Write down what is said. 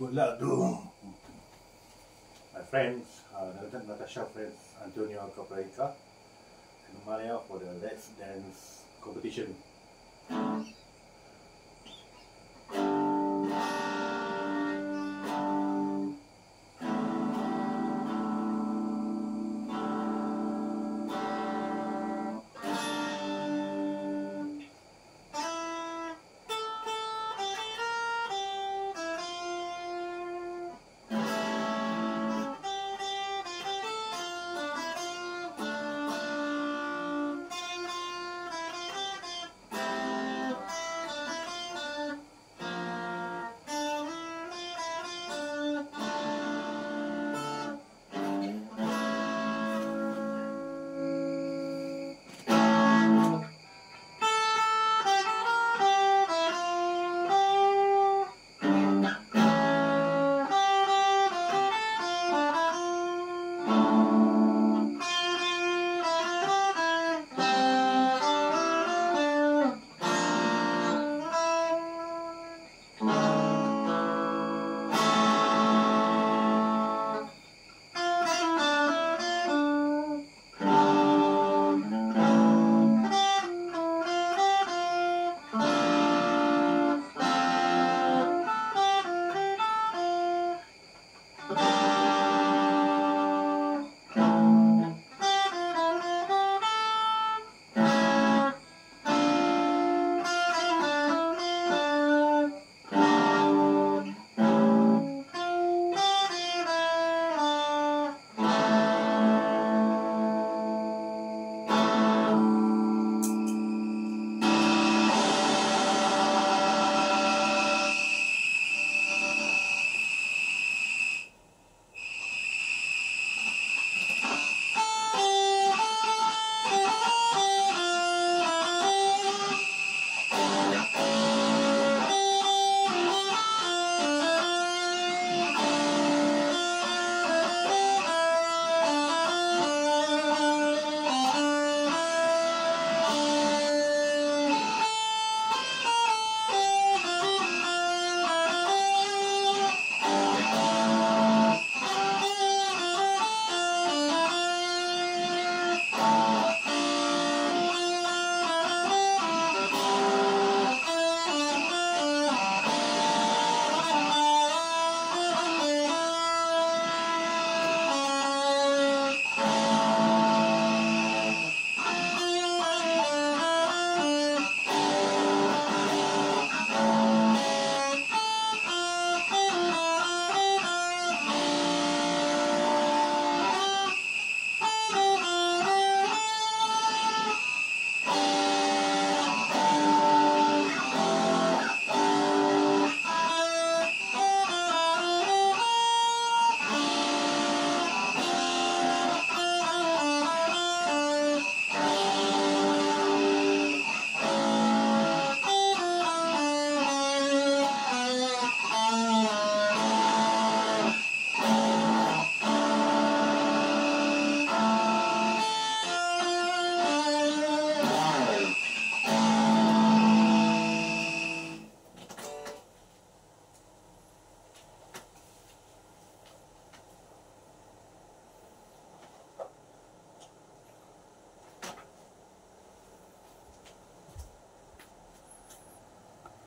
good luck to my friends, uh, Natasha friends, Antonio Caprarica and Maria for the Let's Dance competition.